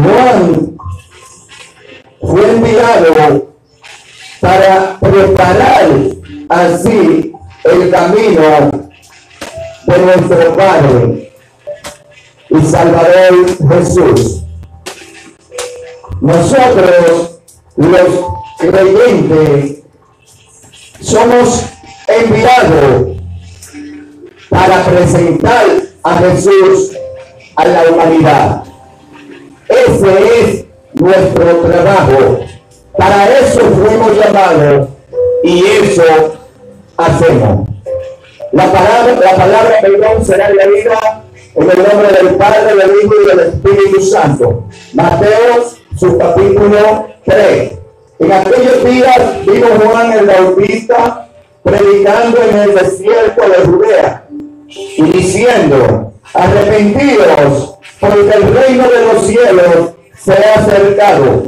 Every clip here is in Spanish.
Juan fue enviado para preparar así el camino de nuestro Padre y Salvador Jesús. Nosotros, los creyentes, somos enviados para presentar a Jesús a la humanidad. Ese es nuestro trabajo. Para eso fuimos llamados y eso hacemos. La palabra, la palabra perdón será leída en el nombre del Padre, del Hijo y del Espíritu Santo. Mateo, su capítulo 3. En aquellos días vino Juan el Bautista predicando en el desierto de Judea y diciendo, arrepentidos, porque el reino de los cielos se ha acercado.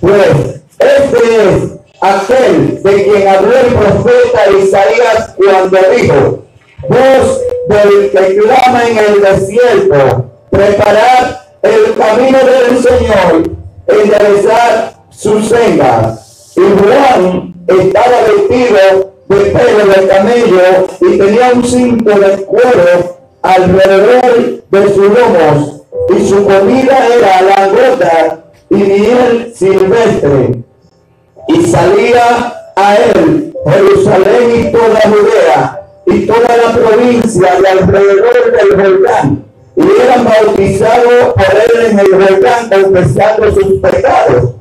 Pues este es aquel de quien habló el profeta Isaías cuando dijo, voz del que clama en el desierto, preparad el camino del Señor, enderezar sus sendas. Y Juan estaba vestido de pelo de camello y tenía un cinto de cuero alrededor de sus lomos y su comida era la gota y miel silvestre. Y salía a él Jerusalén y toda Judea y toda la provincia de alrededor del Jordán. Y eran bautizados por él en el Jordán confesando sus pecados.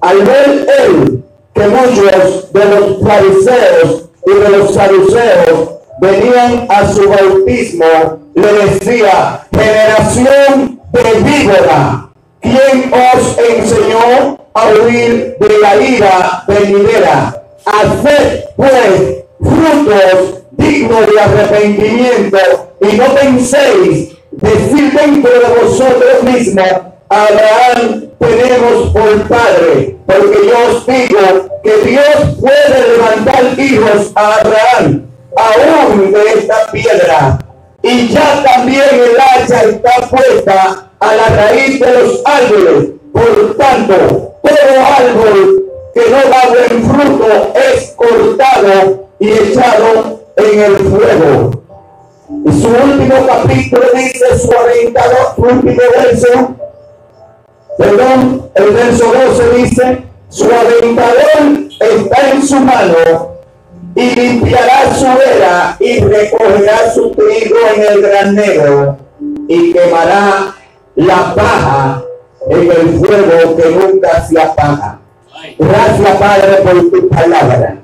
Al ver él que muchos de los fariseos y de los saduceos venían a su bautismo, le decía, generación de víbora, ¿quién os enseñó a huir de la ira venidera? Haced pues frutos dignos de arrepentimiento y no penséis decir dentro de vosotros mismos, Abraham tenemos por padre, porque yo os digo que Dios puede levantar hijos a Abraham, aún de esta piedra. Y ya también el hacha está puesta a la raíz de los árboles. Por tanto, todo árbol que no da buen fruto es cortado y echado en el fuego. Y su último capítulo dice su aventador, su último verso, perdón, el verso 12 dice, su aventador está en su mano y limpiará su era y recogerá su trigo en el granero y quemará la paja en el fuego que nunca se apaga. Gracias Padre por tu palabra.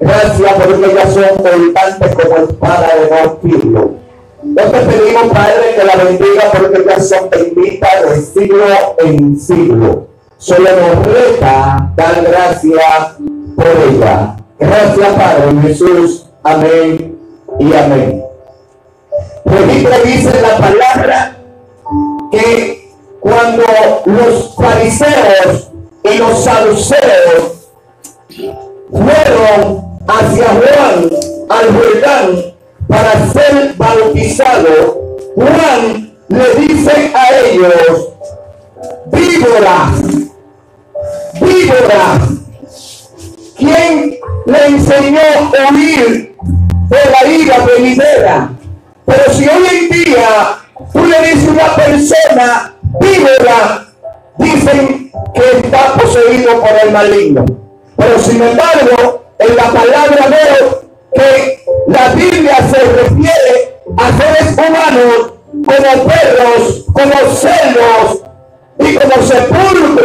Gracias porque ellas son cortantes como espada de dos filos. No te pedimos, Padre, que la bendiga porque ellas son benditas de siglo en siglo. Solo nos reta dar gracias por ella. Gracias, Padre Jesús. Amén y amén. Registra dice la palabra que cuando los fariseos y los saduceos fueron hacia Juan al Jordán para ser bautizado, Juan le dice a ellos, víboras, víboras, ¿quién le enseñó a huir de la ira venidera? Pero si hoy en día tú le dices a una persona víbora, dicen que está poseído por el maligno. Pero sin embargo, en la palabra veo que la Biblia se refiere a seres humanos como perros, como celos y como sepulcro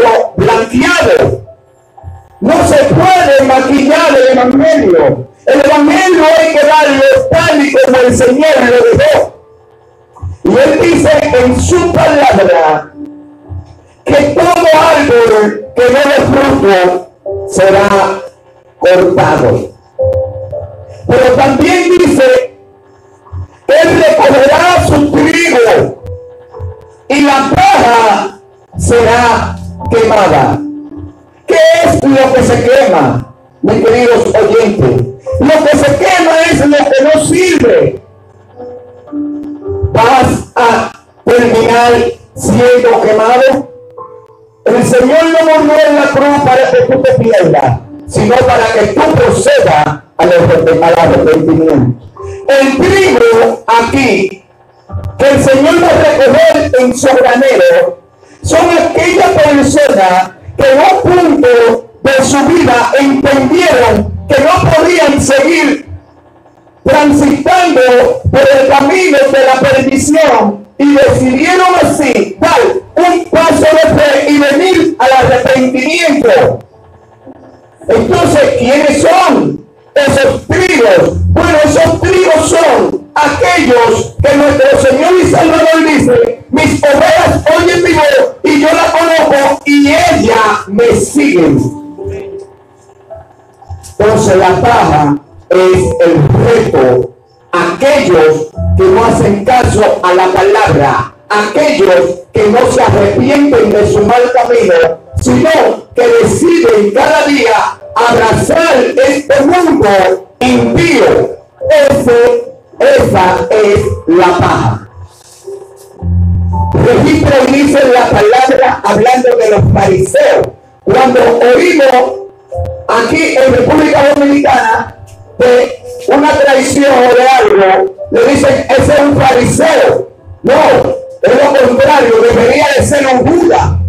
evangelio. El evangelio hay que darlo tal y como el Señor lo dejó. Y él dice en su palabra que todo árbol que no dé fruto será cortado. Pero también dice que él recogerá su trigo y la paja será quemada. ¿Qué es lo que se quema, mis queridos oyentes? Lo que se quema es lo que no sirve. Vas a terminar siendo quemado. El Señor no murió en la cruz para que tú te pierdas, sino para que tú procedas al arrepentimiento. El trigo aquí que el Señor va a recoger en su granero son aquellas personas su vida entendieron que no podían seguir transitando por el camino de la perdición y decidieron así dar un paso de fe y venir al arrepentimiento. Entonces, ¿quiénes son esos trigos? Bueno, esos trigos son aquellos que nuestro Señor y Salvador dice, mis ovejas oyen mi voz y yo la conozco y ella me siguen. Entonces la paja es el reto. Aquellos que no hacen caso a la palabra, aquellos que no se arrepienten de su mal camino, sino que deciden cada día abrazar este mundo impío. Ese, esa es la paja. Registra y dice la palabra hablando de los fariseos. Cuando oímos aquí en República Dominicana de una traición o de algo, le dicen, ese es un fariseo. No, es lo contrario, debería de ser un Buda,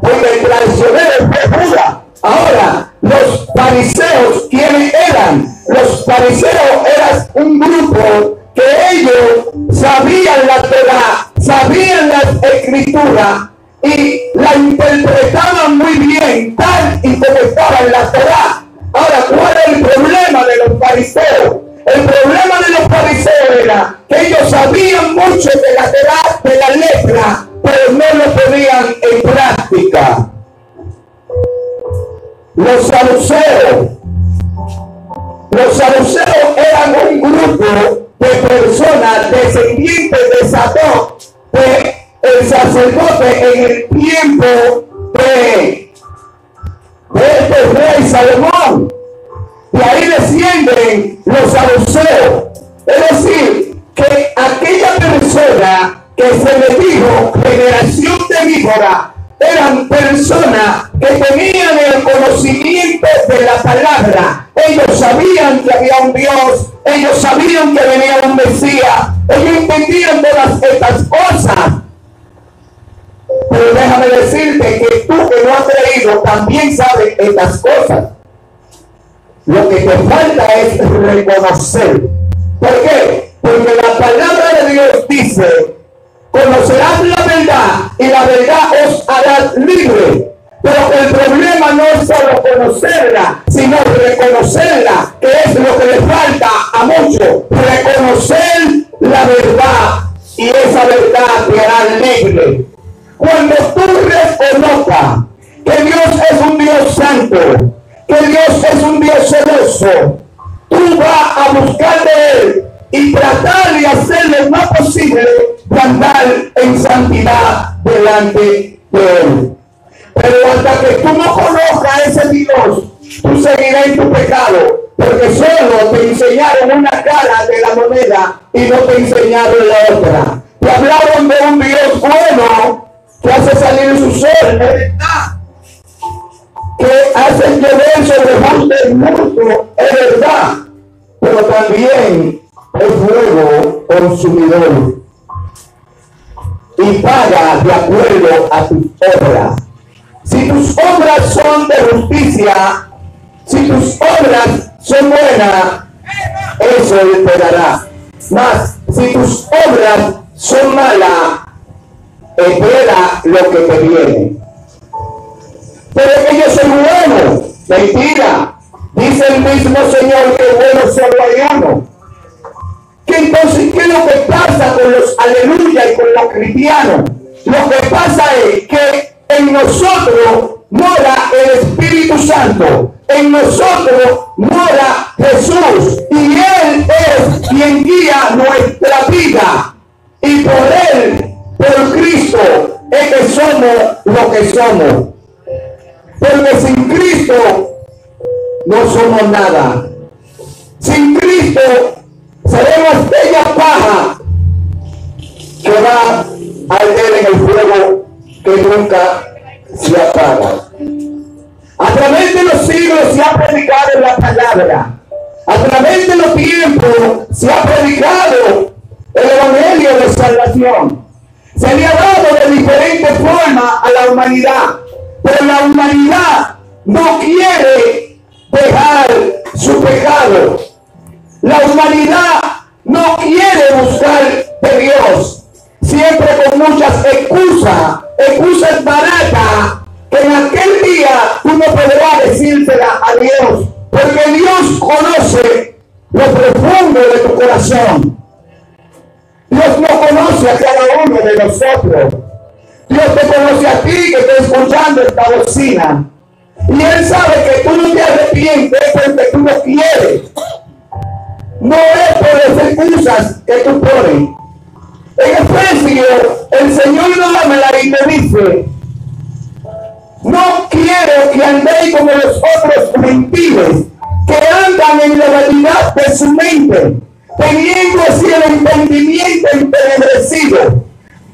porque el traicionero fue Buda. Ahora, los fariseos, ¿quiénes eran? Los fariseos eran un grupo que ellos sabían la Torah, sabían las escrituras y la interpretaban muy bien, tal y como estaba en la Torah. Ahora, ¿cuál es el problema de los fariseos? El problema de los fariseos era que ellos sabían mucho de la Torah, de la letra, pero no lo ponían en práctica. Los saduceos, los saduceos eran un grupo de personas descendientes de Satán, de el sacerdote en el tiempo de, este rey Salomón. Y ahí descienden los saduceos. Es decir, que aquella persona que se le dijo generación de víbora eran personas que tenían el conocimiento de la palabra. Ellos sabían que había un Dios, ellos sabían que venía un Mesías, ellos entendían todas estas cosas. Pero déjame decirte que tú que no has creído también sabes estas cosas. Lo que te falta es reconocer. ¿Por qué? Porque la palabra de Dios dice, conocerás la verdad y la verdad os hará libre. Pero el problema no es solo conocerla, sino reconocerla, que es lo que le falta a muchos. Reconocer la verdad y esa verdad te hará libre. Cuando tú reconozcas que Dios es un Dios santo, que Dios es un Dios celoso, tú vas a buscar de Él y tratar de hacer lo más posible de andar en santidad delante de Él. Pero hasta que tú no conozcas a ese Dios, tú seguirás en tu pecado, porque solo te enseñaron una cara de la moneda y no te enseñaron la otra. Te hablaron de un Dios bueno que hace salir su sol. Que hace llover sobre el mundo, es verdad. Pero también es fuego consumidor y paga de acuerdo a tus obras. Si tus obras son de justicia, si tus obras son buenas, eso te. Mas si tus obras son malas, espera lo que te viene. Pero que yo soy bueno, mentira. Dice el mismo Señor que bueno hay uno. Que entonces, ¿qué es lo que pasa con los aleluya y con los cristianos? Lo que pasa es que en nosotros mora el Espíritu Santo. En nosotros mora Jesús. Y Él es quien guía nuestra vida. Y por Él por Cristo es que somos lo que somos. Porque sin Cristo no somos nada. Sin Cristo seremos bella paja que va a arder en el fuego que nunca se apaga. A través de los siglos se ha predicado la palabra. A través de los tiempos se ha predicado el evangelio de salvación. Se le ha dado de diferentes formas a la humanidad. Pero la humanidad no quiere dejar su pecado. La humanidad no quiere buscar de Dios. Siempre con muchas excusas, excusas baratas, que en aquel día tú no podrás decírsela a Dios. Porque Dios conoce lo profundo de tu corazón. Dios no conoce a cada uno de nosotros. Dios te conoce a ti que estás escuchando esta bocina. Y Él sabe que tú no te arrepientes porque tú no quieres. No es por las excusas que tú pones. En Efesios, el Señor no habla y me dice, no quiero que andéis como los otros gentiles, que andan en la realidad de su mente, teniendo así el entendimiento entenebrecido,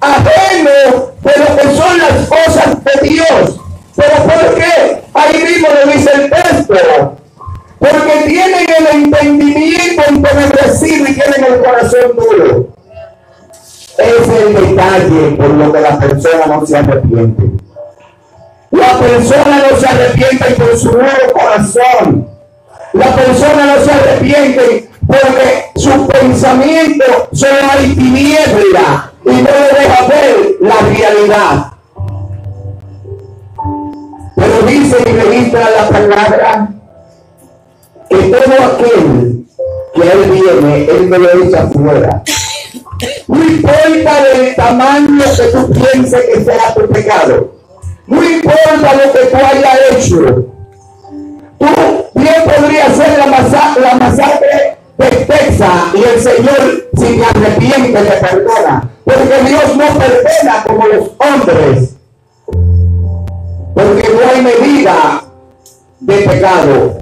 ajeno de lo que son las cosas de Dios. ¿Pero por qué? Ahí mismo lo dice el texto. Porque tienen el entendimiento entenebrecido y tienen el corazón duro. Es el detalle por lo que la persona no se arrepiente. La persona no se arrepiente por su nuevo corazón. La persona no se arrepiente porque pensamiento solo hay tiniebla y no deja ver la realidad. Pero dice y registra la palabra que todo aquel que él viene, él me lo echa afuera. No importa del tamaño que tú pienses que sea tu pecado. No importa lo que tú hayas hecho. Tú bien podría ser la, masa la masacre y el Señor si te arrepiente te perdona. Porque Dios no perdona como los hombres. Porque no hay medida de pecado.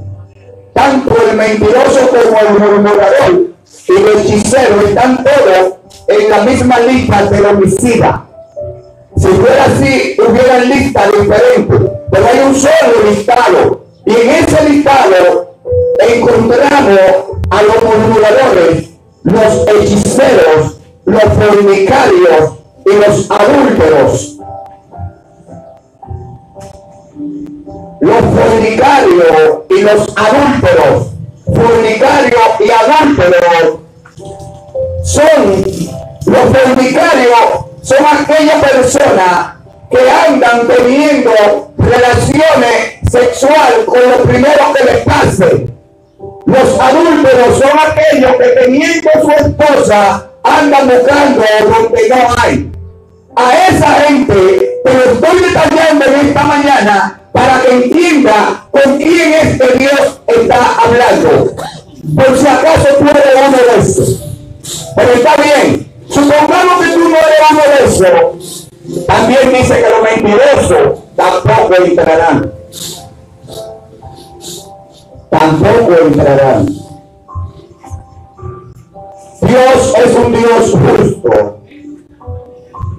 Tanto el mentiroso como el murmurador y el hechicero están todos en la misma lista del homicida. Si fuera así, hubiera listas diferentes, pero hay un solo listado. Y en ese listado encontramos a los murmuradores, los hechiceros, los fornicarios y los adúlteros. Los fornicarios y los adúlteros, fornicarios y adúlteros son los fornicarios son aquellas personas que andan teniendo relaciones sexuales con lo primero que les pase. Los adúlteros son aquellos que teniendo su esposa andan buscando donde no hay. A esa gente te lo estoy detallando en esta mañana para que entienda con quién es que Dios está hablando. Por si acaso tú eres uno de esos. Pero está bien, Supongamos que tú no eres uno de esos. También dice que los mentirosos tampoco entrarán. Tampoco entrarán. Dios es un Dios justo.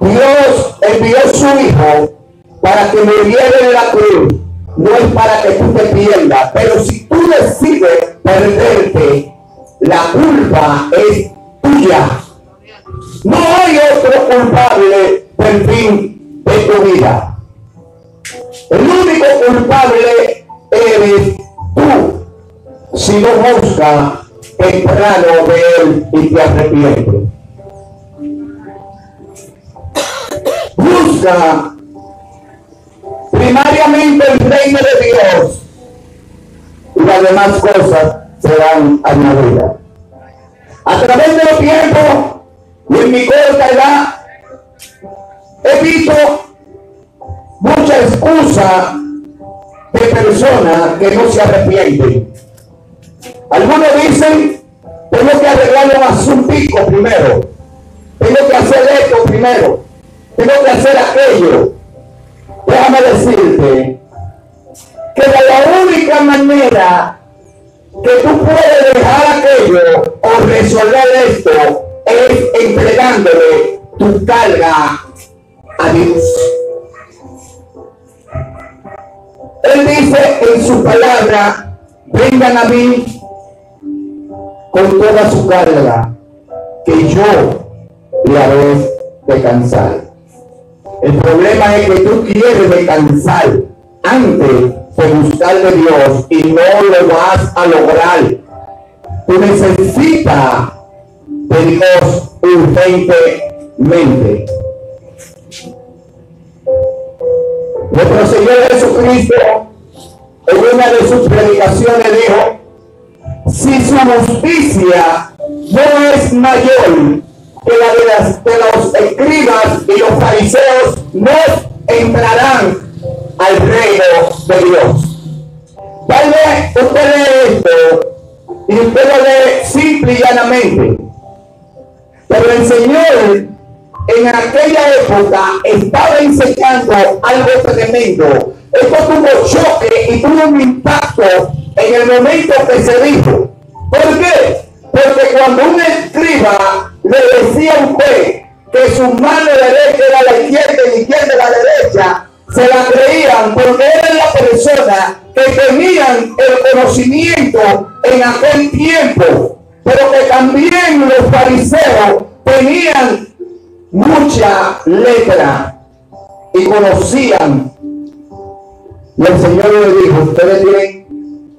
Dios envió su Hijo para que muriera en la cruz. No es para que tú te pierdas. Pero si tú decides perderte, la culpa es tuya. No hay otro culpable del fin de tu vida. El único culpable eres tú. Si no buscas temprano de él y te arrepientes. Busca primariamente el reino de Dios y las demás cosas serán añadidas. A través de los tiempos y en mi corta edad he visto mucha excusa de personas que no se arrepienten. Algunos dicen, tengo que arreglar un asuntico primero, tengo que hacer esto primero, tengo que hacer aquello. Déjame decirte que la única manera que tú puedes dejar aquello o resolver esto es entregándole tu carga a Dios. su palabra, vengan a mí con toda su carga, que yo le haré descansar. El problema es que tú quieres descansar antes de buscar de Dios y no lo vas a lograr. Tú necesitas de Dios urgentemente. Nuestro Señor Jesucristo en una de sus predicaciones dijo, si su justicia no es mayor que la de, las, de los escribas y los fariseos, no entrarán al reino de Dios. Tal vez usted lee esto y usted lo lee simple y llanamente. Pero el Señor en aquella época estaba enseñando algo tremendo. Esto tuvo choque y tuvo un impacto en el momento que se dijo. ¿Por qué? Porque cuando un escriba le decía a juez que su mano derecha era la izquierda y la izquierda la derecha, se la creían porque era la persona que tenían el conocimiento en aquel tiempo, pero que también los fariseos tenían mucha letra y conocían. Y el Señor le dijo, ustedes tienen,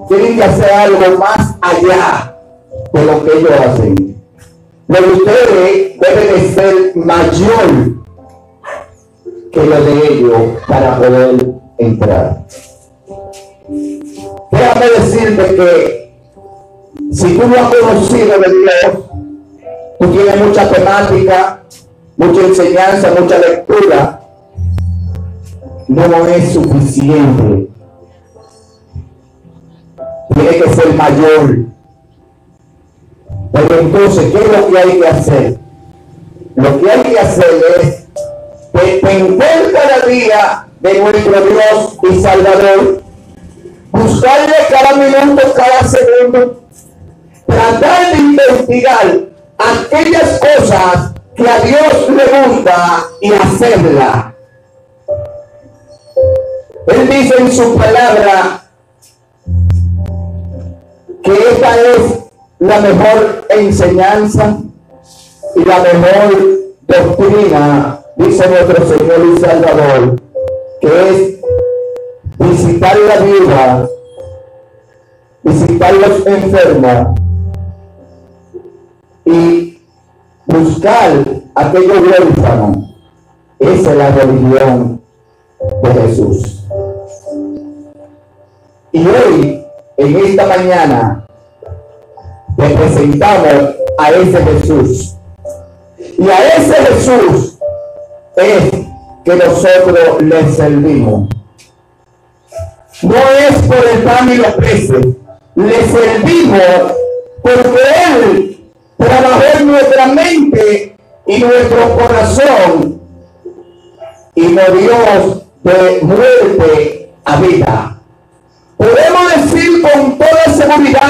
tienen que hacer algo más allá de lo que ellos hacen. Lo de ustedes debe de ser mayor que lo de ellos para poder entrar. Déjame decirte que si tú no has conocido de Dios, tú tienes mucha temática, mucha enseñanza, mucha lectura, no es suficiente. Tiene que ser mayor. Pero entonces, ¿qué es lo que hay que hacer? Lo que hay que hacer es depender cada día de nuestro Dios y Salvador, buscarle cada minuto, cada segundo, tratar de investigar aquellas cosas que a Dios le gusta y hacerla. Él dice en su palabra que esta es la mejor enseñanza y la mejor doctrina, dice nuestro Señor y Salvador, que es visitar la vida, visitar los enfermos y buscar aquellos huérfanos. Esa es la religión de Jesús. Y hoy, en esta mañana, representamos a ese Jesús. Y a ese Jesús es que nosotros le servimos. No es por el pan y los peces. Le servimos porque Él trabajó en nuestra mente y nuestro corazón y nos dio de muerte a vida. Podemos decir con toda seguridad,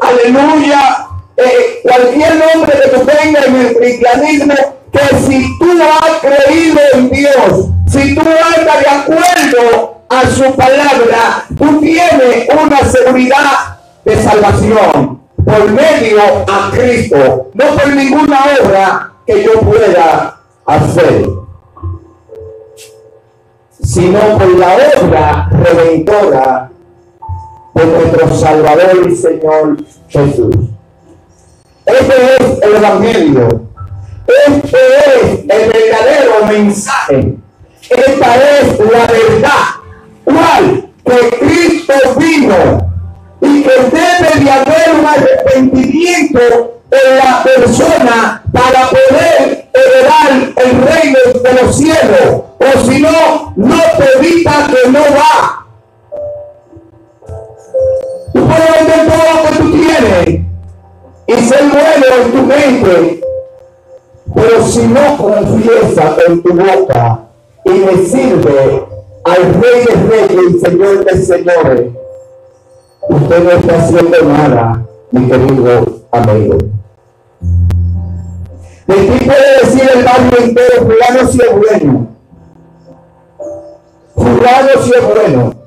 aleluya, eh, cualquier nombre que tú tengas en el cristianismo, que si tú has creído en Dios, si tú andas de acuerdo a su palabra, tú tienes una seguridad de salvación por medio a Cristo, no por ninguna obra que yo pueda hacer, sino por la obra redentora de nuestro Salvador y Señor Jesús. Este es el Evangelio. Este es el verdadero mensaje. Esta es la verdad. ¿Cuál? Que Cristo vino y que debe de haber un arrepentimiento en la persona para poder heredar el reino de los cielos. O si no, no te evita que no va. Tú puedes vender todo lo que tú tienes y ser bueno en tu mente. Pero si no confiesa en tu boca y le sirve al Rey de Reyes y Señor de Señores, usted no está haciendo nada, mi querido amigo. De ti puede decir el barrio entero, fulano si es bueno. Fulano si es bueno.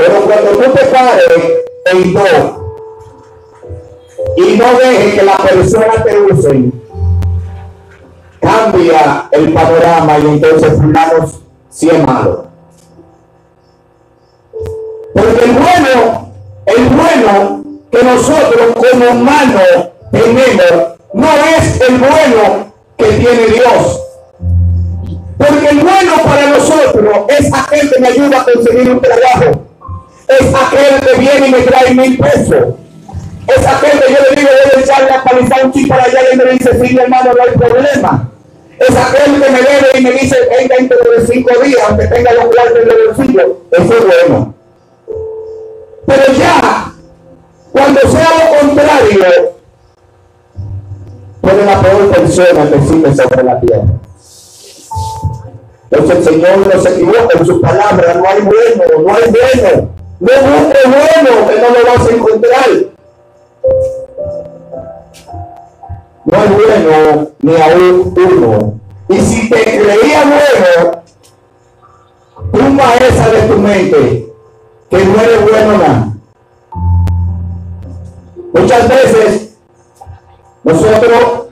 Pero cuando tú te pares en dos y no dejes que la persona te use, cambia el panorama y entonces fulano sí es malo. Porque el bueno, el bueno que nosotros como humanos tenemos no es el bueno que tiene Dios. Porque el bueno para nosotros es aquel que me ayuda a conseguir un trabajo. Es aquel que viene y me trae mil pesos. Es aquel que yo le digo, a echarle a palizar un para allá y me dice, sí, hermano, no hay problema. Es aquel que me debe y me dice, venga dentro de cinco días, aunque tenga los cuartos en el bolsillo. Eso es bueno. Pero ya, cuando sea lo contrario, puede la peor persona decirme sobre la tierra. Entonces el Señor no se equivoca en sus palabras, no hay bueno, no hay bueno. No busque bueno que no lo vas a encontrar. No hay bueno ni aún uno. Y si te creía bueno, tumba esa de tu mente, que no eres bueno nada. Muchas veces nosotros,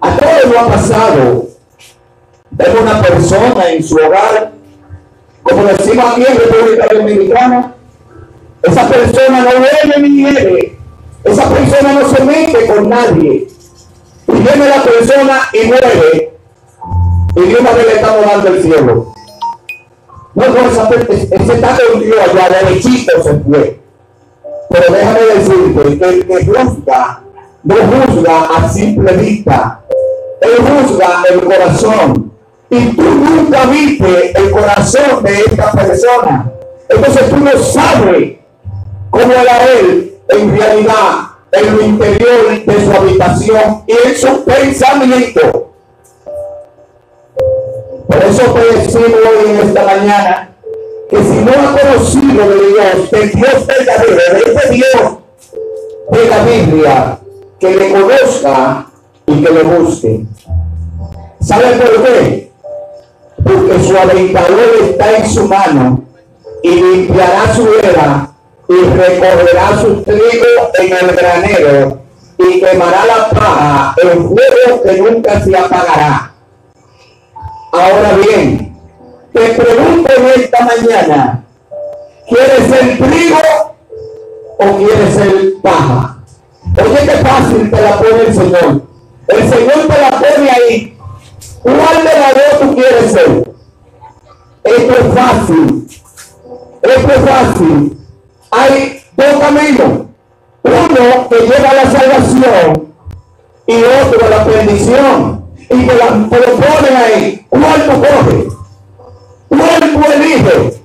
a todos nos ha pasado, vemos una persona en su hogar, como decimos aquí en República Dominicana, esa persona no bebe ni bebe, esa persona no se mete con nadie, y viene la persona y muere, y Dios vez le estamos dando el cielo. No, no, esa, ese está con Dios allá, derechito se fue. Pero déjame decirte que el que juzga, no juzga a simple vista. Él juzga el corazón. Y tú nunca viste el corazón de esta persona. Entonces tú no sabes cómo era él en realidad en lo interior de su habitación y en su pensamiento. Por eso te decimos hoy en esta mañana que si no ha conocido de Dios, del Dios verdadero, de ese Dios de la Biblia, que le conozca y que le busque. ¿Sabe por qué? Porque su aventador está en su mano y limpiará su era y recorrerá su trigo en el granero y quemará la paja en fuego que nunca se apagará. Ahora bien, te pregunto en esta mañana, ¿quieres ser trigo o quieres ser paja? Oye, qué fácil te la pone el Señor. El Señor te la pone ahí. ¿Cuál dos tú quieres ser? Esto es fácil. Esto es fácil. Hay dos caminos. Uno que lleva a la salvación y otro a la bendición. Y te, la, te lo ponen ahí. ¿Cuál tú coges? cuerpo elige.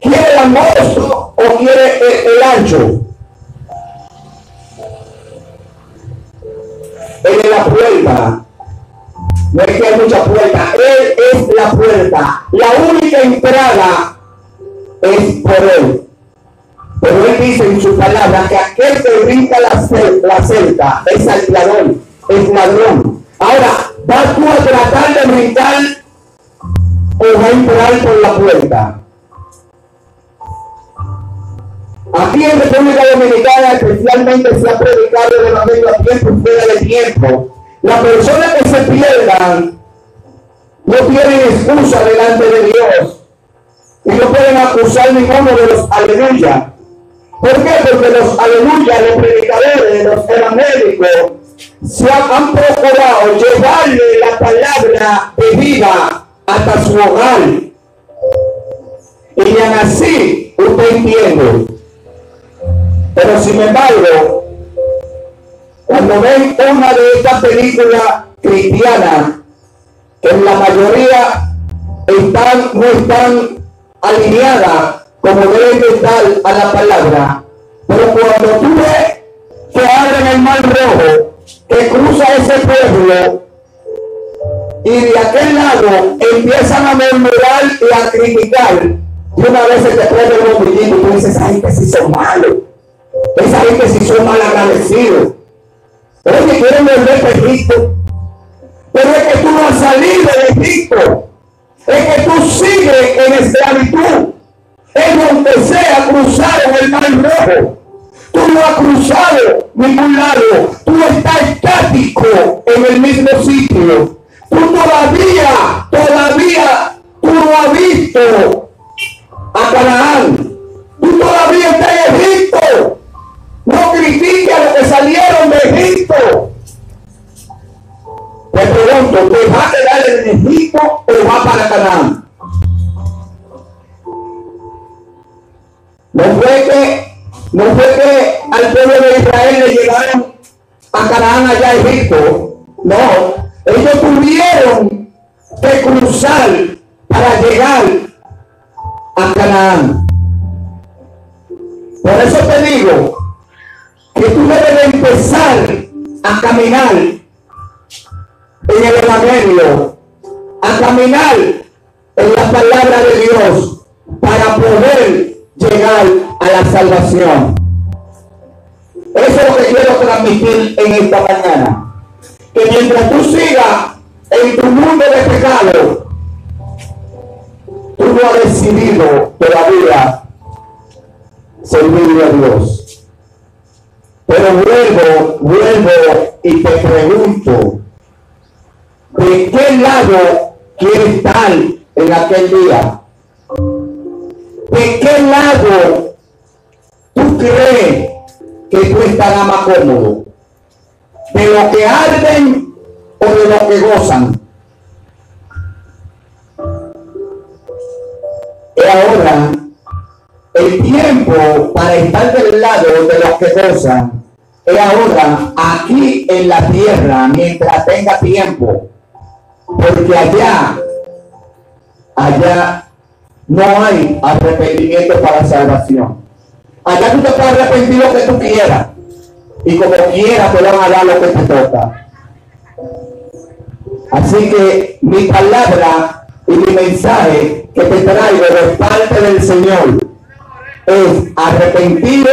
¿Quiere el angosto o quiere el, ancho? La única entrada es por él. Pero él dice en su palabra que aquel que brinca la, la cerca es alquilador, es ladrón. Ahora, vas tú a tratar de brincar o va a entrar por la puerta. Aquí en República Dominicana especialmente se ha predicado el evangelio a tiempo fuera de tiempo. Las personas que se pierdan no tienen excusa delante de Dios y no pueden acusar ninguno de los aleluya. ¿Por qué? Porque los aleluya, los predicadores, los evangélicos, se han procurado llevarle la palabra de vida hasta su hogar. Y así usted entiende. Pero sin embargo, cuando ven una de estas películas cristianas, en la mayoría están, no están alineadas como deben de estar a la palabra, pero cuando tú ves que abren el mar rojo, que cruza ese pueblo, y de aquel lado empiezan a murmurar y a criticar. Y una vez se te pone el bombillito y tú dices, esa gente sí son malos. Esa gente sí son mal agradecidos. Oye, quieren volver Egipto. Pero es que tú no has salido de Egipto. Es que tú sigues en esclavitud. en donde sea cruzaron el mar rojo. Tú no has cruzado ningún lado. Tú estás estático en el mismo sitio. Tú todavía, todavía, tú no has visto a Canaán. A Egipto. No, ellos tuvieron que cruzar para llegar a Canaán. Por eso te digo que tú debes de empezar a caminar en el Evangelio, a caminar en la palabra de Dios para poder llegar a la salvación. Eso es lo que quiero transmitir en esta mañana. Que mientras tú sigas en tu mundo de pecado, tú no has decidido todavía servirle a Dios. Pero vuelvo, vuelvo y te pregunto, ¿de qué lado quieres estar en aquel día? ¿De qué lado tú crees que tú estarás más cómodo? ¿De lo que arden o de lo que gozan? Y ahora, el tiempo para estar del lado de los que gozan es ahora aquí en la tierra mientras tenga tiempo. Porque allá, allá no hay arrepentimiento para salvación. Allá tú te puedes arrepentir lo que tú quieras. Y como quieras te van a dar lo que te toca. Así que mi palabra y mi mensaje que te traigo de parte del Señor es arrepentido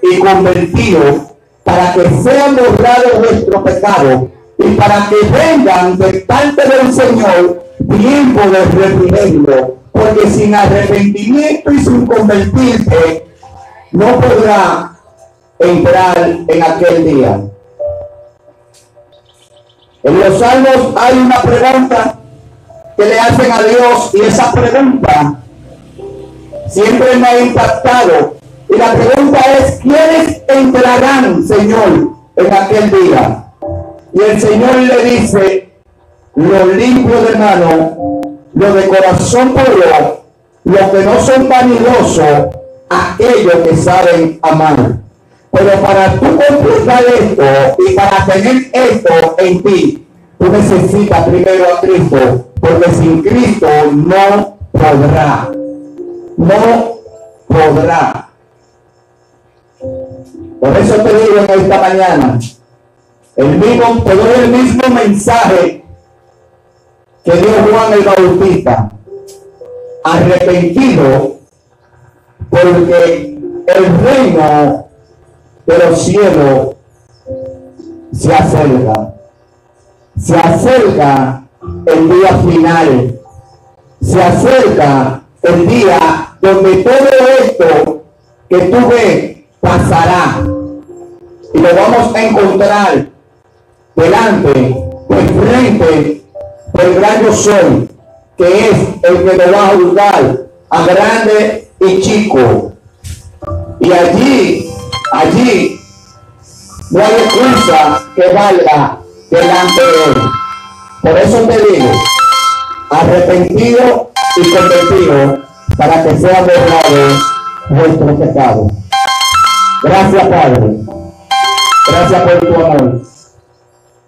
y convertido para que sean borrados nuestros pecados y para que vengan de parte del Señor tiempo de refrigerio porque sin arrepentimiento y sin convertirte, no podrá entrar en aquel día. En los salmos hay una pregunta que le hacen a Dios y esa pregunta siempre me ha impactado. Y la pregunta es, ¿quiénes entrarán, Señor, en aquel día? Y el Señor le dice, los limpios de mano los de corazón puro, los que no son vanidosos, aquellos que saben amar. Pero para tú completar esto y para tener esto en ti, tú necesitas primero a Cristo, porque sin Cristo no podrá. No podrá. Por eso te digo en esta mañana, el mismo, te el mismo mensaje que dio Juan el Bautista, arrepentido, porque el reino de los cielos se acerca. Se acerca el día final. Se acerca el día donde todo esto que tú ves pasará. Y lo vamos a encontrar delante, de frente el gran yo soy, que es el que me va a juzgar a grande y chico. Y allí, allí, no hay excusa que valga delante de él. Por eso te digo, arrepentido y convertido para que sea borrado vuestro pecado. Gracias, Padre. Gracias por tu amor.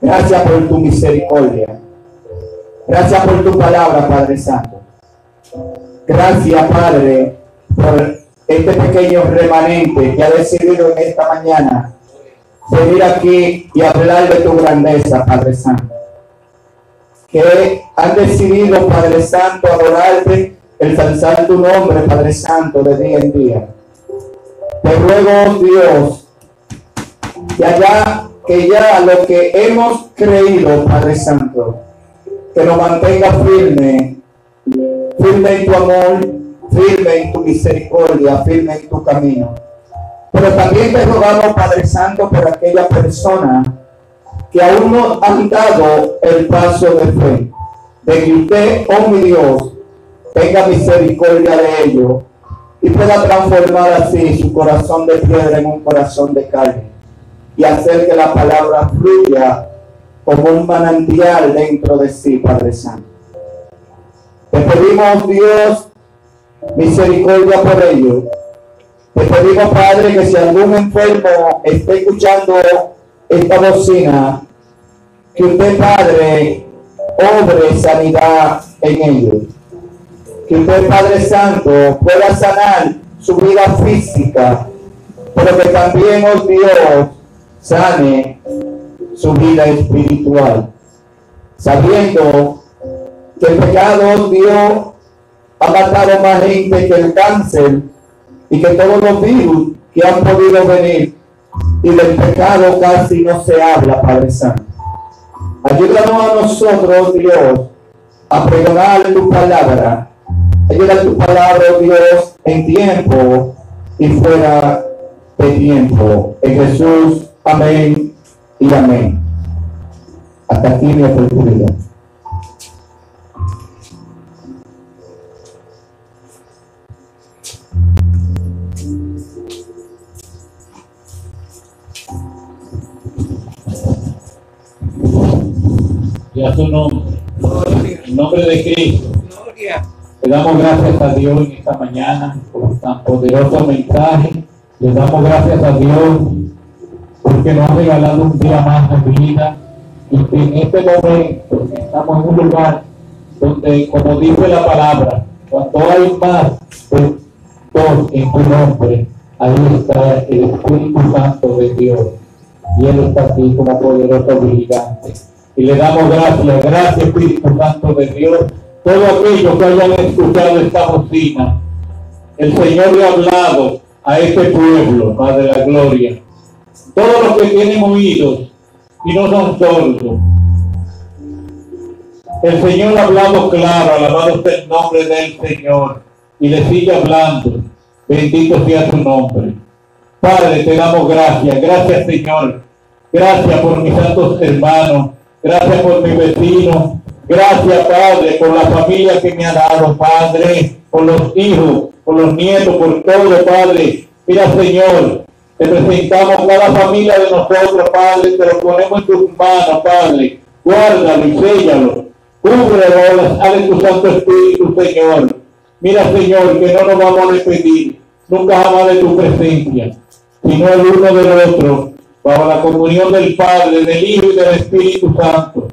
Gracias por tu misericordia. Gracias por tu palabra, Padre Santo. Gracias, Padre, este pequeño remanente que ha decidido en esta mañana venir aquí y hablar de tu grandeza, Padre Santo. Que han decidido, Padre Santo, adorarte, ensalzar tu nombre, Padre Santo, de día en día. Te ruego, Dios, que allá, que ya lo que hemos creído, Padre Santo, que nos mantenga firme, firme en tu amor, firme en tu misericordia, firme en tu camino. Pero también te rogamos, Padre Santo, por aquella persona que aún no han dado el paso de fe, de que usted, oh mi Dios, tenga misericordia de ellos y pueda transformar así su corazón de piedra en un corazón de carne y hacer que la palabra fluya como un manantial dentro de sí, Padre Santo. Te pedimos, Dios, misericordia por ellos. Te pedimos, Padre, que si algún enfermo está escuchando esta bocina, que usted, Padre, obre sanidad en ellos. Que usted, Padre Santo, pueda sanar su vida física, pero que también, oh Dios, sane su vida espiritual, sabiendo que el pecado, Dios, ha matado más gente que el cáncer y que todos los virus que han podido venir y del pecado casi no se habla, Padre Santo. Ayúdanos a nosotros, Dios, a pregonar tu palabra. Ayuda tu palabra, Dios, en tiempo y fuera de tiempo. En Jesús, amén y amén. Hasta aquí mi oportunidad. A su nombre. En nombre de Cristo. Le damos gracias a Dios en esta mañana por tan poderoso mensaje. Le damos gracias a Dios porque nos ha regalado un día más de vida y que en este momento estamos en un lugar donde, como dice la palabra, cuando hay más de dos en tu nombre, ahí está el Espíritu Santo de Dios. Y Él está aquí como poderoso vigilante. Y le damos gracias, gracias Espíritu Santo de Dios. Todo aquello que hayan escuchado esta bocina, el Señor le ha hablado a este pueblo, Padre la Gloria. Todos los que tienen oídos y no son sordos. El Señor ha hablado claro, alabado sea el nombre del Señor. Y le sigue hablando. Bendito sea su nombre. Padre, te damos gracias. Gracias, Señor. Gracias por mis santos hermanos. Gracias por mi vecino. Gracias, Padre, por la familia que me ha dado, Padre, por los hijos, por los nietos, por todo, Padre. Mira, Señor, te presentamos cada familia de nosotros, Padre, te lo ponemos en tus manos, Padre. Guárdalo y séllalo. Cúbrelo, de tu Santo Espíritu, Señor. Mira, Señor, que no nos vamos a despedir nunca jamás de tu presencia, sino el uno del otro, bajo la comunión del Padre, del Hijo y del Espíritu Santo.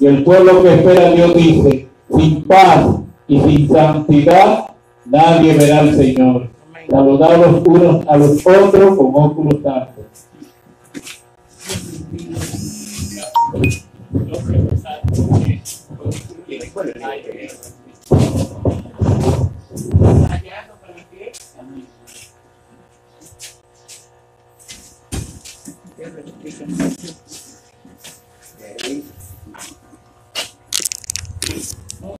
Y el pueblo que espera a Dios dice, sin paz y sin santidad, nadie verá al Señor. Saludar los unos a los otros con óculos santos. Thank.